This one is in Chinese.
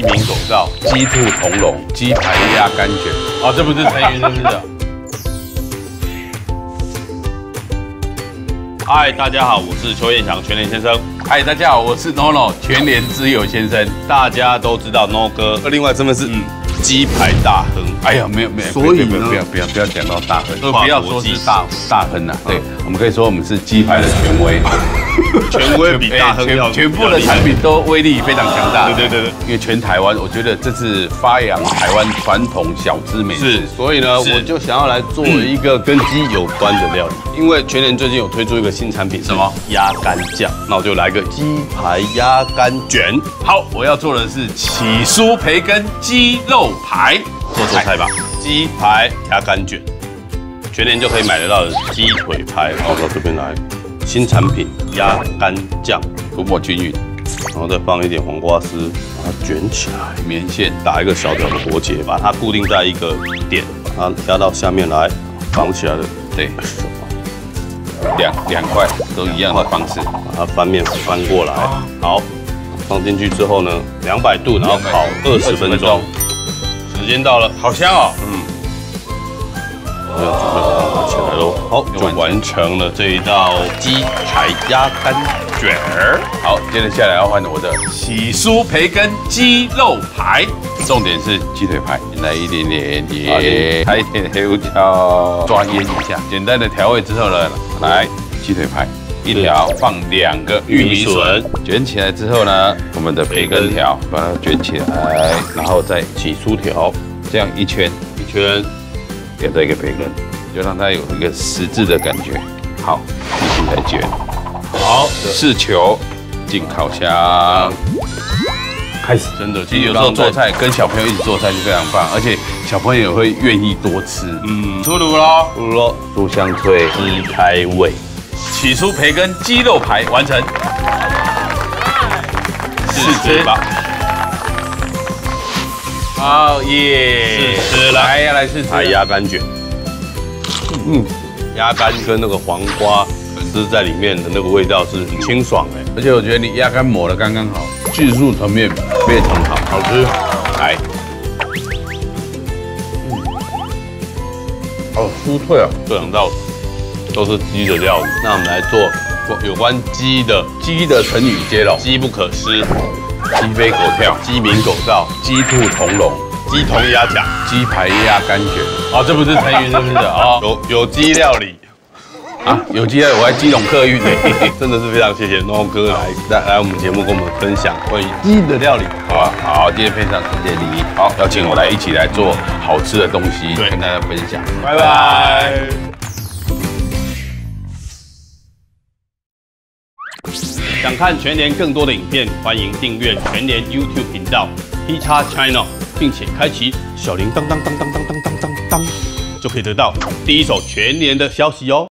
鸡鸣狗盗，鸡兔同笼，鸡排鸭肝卷。哦，这不是成语，是不是？嗨，大家好，我是邱彦祥，全联先生。嗨，大家好，我是 NONO 全联之友先生。大家都知道 NO 哥，另外身份是嗯鸡排大亨。哎呀，没有没有，所以呢不要不要不要讲到大亨，不要说是大大亨呐。对，我们可以说我们是鸡排的权威，权威比大亨要全全部的产品都威力非常强大。对对对对，因为全台湾，我觉得这是发扬台湾传统小吃美食是。，所以呢，我就想要来做一个跟鸡有关的料理。因为全年最近有推出一个新产品，什么鸭肝酱？那我就来个鸡排鸭肝卷，好，我要做的是起酥培根鸡肉排，做做菜吧。鸡排鸭肝卷，全年就可以买得到的鸡腿排，放到这边来。新产品鸭肝酱，涂抹均匀，然后再放一点黄瓜丝，把它卷起来。棉线打一个小小的活结，把它固定在一个点，把它压到下面来，绑起来了。对，两两块都一样的方式。把它翻面翻过来，好，放进去之后呢，两百度，然后烤二十分钟。时间到了，好香哦！嗯，我要准备把它拿起来喽。好，就完成了这一道鸡排鸭肝卷儿。好，接着下来要换我的起酥培根鸡肉排，重点是鸡腿排，来一点点盐，还一点黑胡椒，抓腌一下。简单的调味之后呢，来鸡腿排一条放两个玉米笋，卷起来之后呢，我们的培根条把它卷起来，然后再起酥条这样一圈一圈，点在一个培根，就让它有一个实质的感觉。好，继续来卷。好，四球进烤箱。开始。真的，其实有时候做，菜跟小朋友一起做菜就非常棒，而且小朋友也会愿意多吃。嗯，出炉喽！出炉喽，酥香脆，鸡开胃。起出培根鸡肉排完成。试吃吧。好耶！试吃来来呀，来试吃。排鸭肝卷，嗯，鸭肝跟那个黄瓜丝在里面的那个味道是很清爽哎，而且我觉得你鸭肝抹的刚刚好，技术层面非常好，好吃。来，好酥脆啊！这两道都是鸡的料理，那我们来做有关鸡的鸡的成语接龙，机不可失，鸡飞狗跳，鸡鸣狗盗，鸡兔同笼，鸡同鸭讲。鸡排鸭肝卷。哦，这不是成语是不是？啊，有有机料理。啊，有机会我还基隆客运呢。真的是非常谢谢 No 哥来来来我们节目跟我们分享关于鸡的料理。好吧，好，今天非常谢谢你，好，邀请我来一起来做好吃的东西，对跟大家分享。拜拜。想看全年更多的影片，欢迎订阅全年 YouTube 频道 P 叉 China，并且开启小铃铛当当当当当当当当，就可以得到第一手全年的消息哦。